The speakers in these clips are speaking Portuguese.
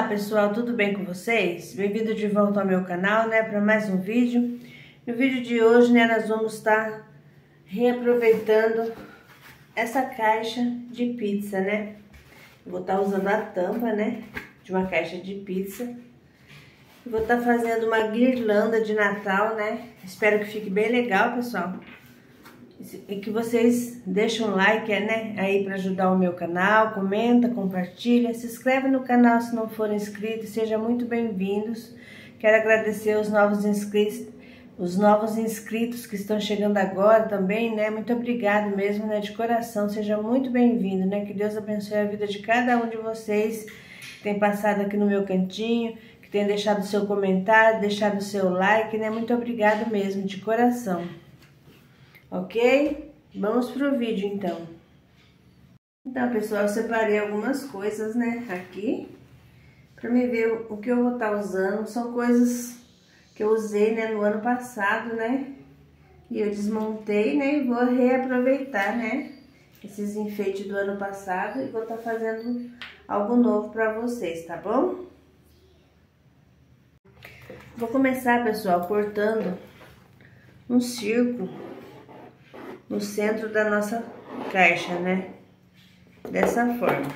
Olá pessoal, tudo bem com vocês? Bem-vindo de volta ao meu canal, né, para mais um vídeo. No vídeo de hoje, né, nós vamos estar reaproveitando essa caixa de pizza, né? Vou estar usando a tampa, né, de uma caixa de pizza. vou estar fazendo uma guirlanda de Natal, né? Espero que fique bem legal, pessoal e que vocês deixem um like, né, aí para ajudar o meu canal, comenta, compartilha, se inscreve no canal se não for inscrito, sejam muito bem-vindos. Quero agradecer os novos inscritos, os novos inscritos que estão chegando agora também, né? Muito obrigado mesmo, né, de coração. Seja muito bem-vindo, né? Que Deus abençoe a vida de cada um de vocês que tem passado aqui no meu cantinho, que tem deixado o seu comentário, deixado o seu like, né? Muito obrigado mesmo, de coração ok? Vamos pro vídeo então. Então, pessoal, eu separei algumas coisas, né, aqui, pra me ver o que eu vou estar tá usando. São coisas que eu usei, né, no ano passado, né, e eu desmontei, né, e vou reaproveitar, né, esses enfeites do ano passado e vou estar tá fazendo algo novo pra vocês, tá bom? Vou começar, pessoal, cortando um círculo no centro da nossa caixa, né? Dessa forma.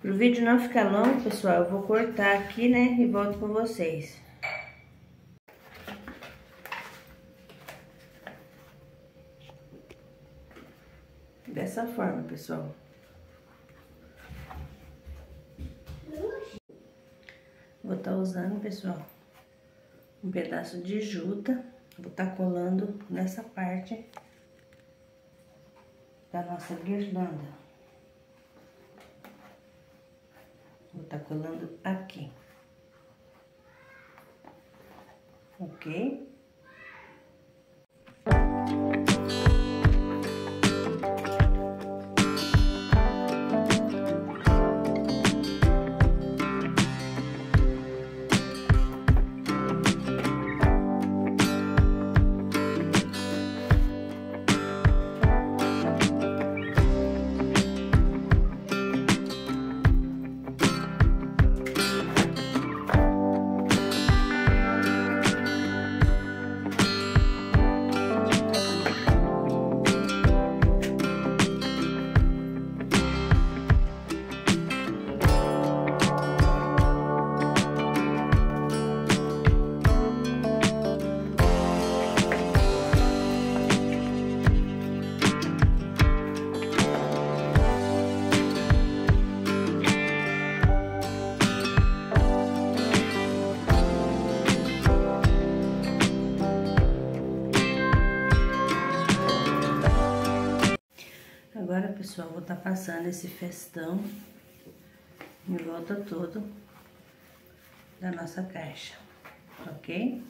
Para o vídeo não ficar longo, pessoal, eu vou cortar aqui, né? E volto com vocês. Dessa forma, pessoal. Estar tá usando, pessoal, um pedaço de juta. Vou estar tá colando nessa parte da nossa guirlanda. Vou estar tá colando aqui. Ok? Pessoal, vou estar tá passando esse festão em volta todo da nossa caixa, ok?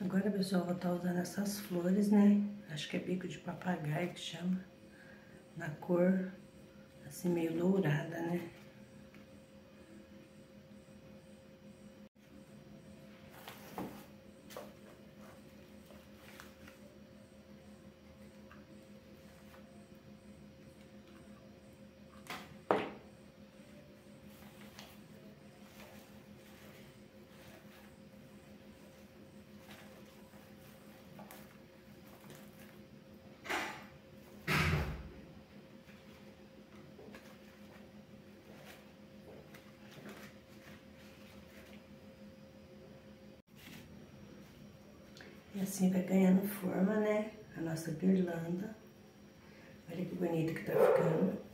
Agora, pessoal, vou estar usando essas flores, né? Acho que é bico de papagaio que chama. Na cor, assim, meio dourada, né? E assim vai ganhando forma, né? A nossa guirlanda. Olha que bonita que tá ficando.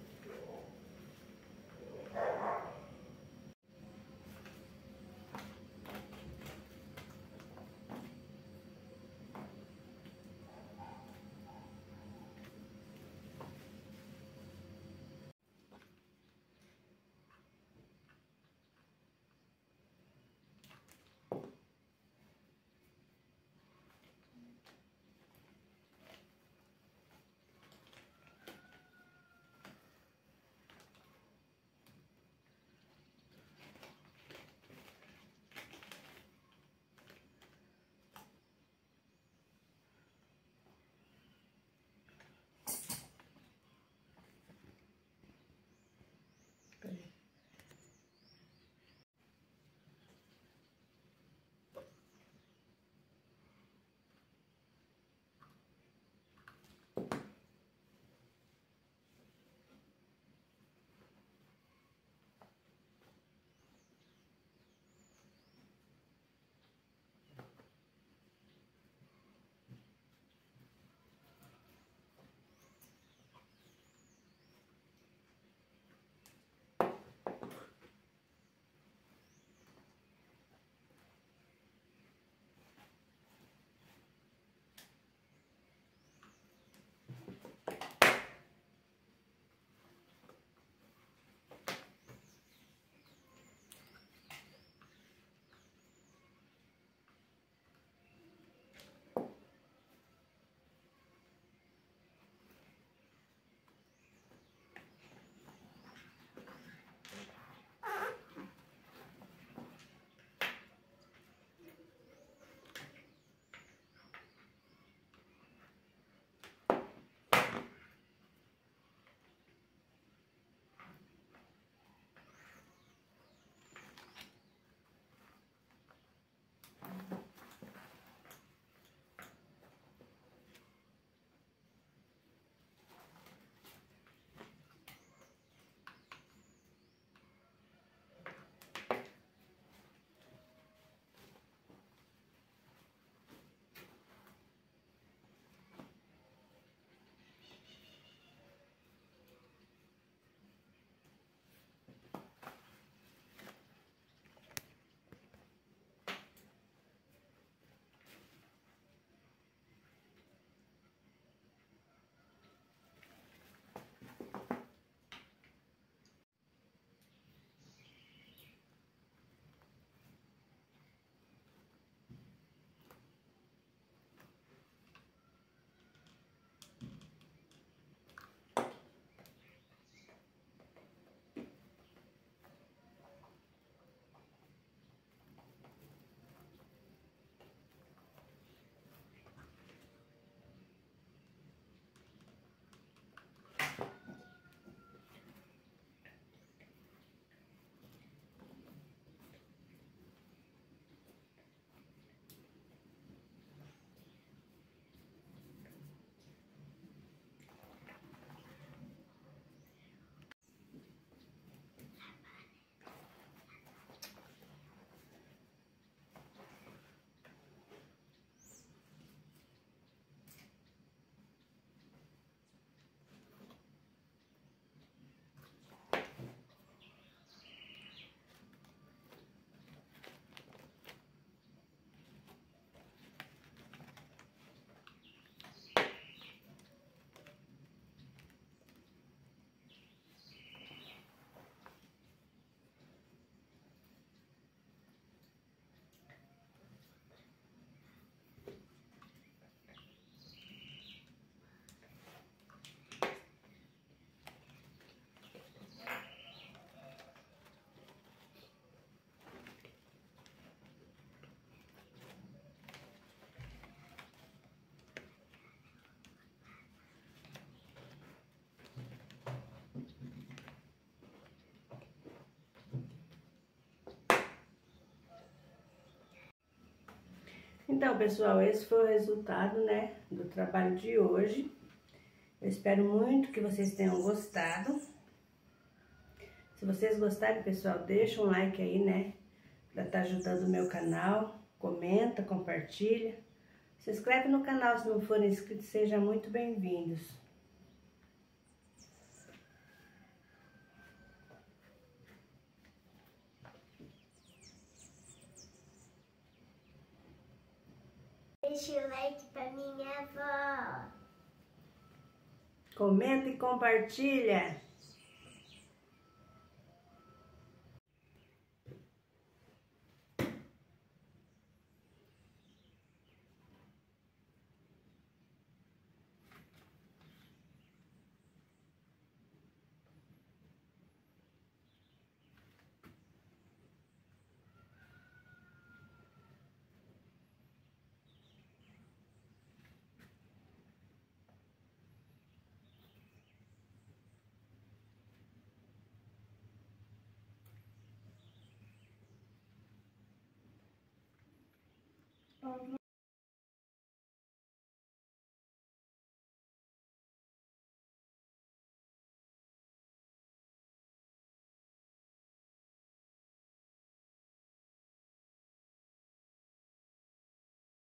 Então, pessoal, esse foi o resultado, né, do trabalho de hoje. Eu espero muito que vocês tenham gostado. Se vocês gostarem, pessoal, deixa um like aí, né, pra estar tá ajudando o meu canal. Comenta, compartilha. Se inscreve no canal se não for inscrito, sejam muito bem-vindos. Deixa o like pra minha avó. Comenta e compartilha.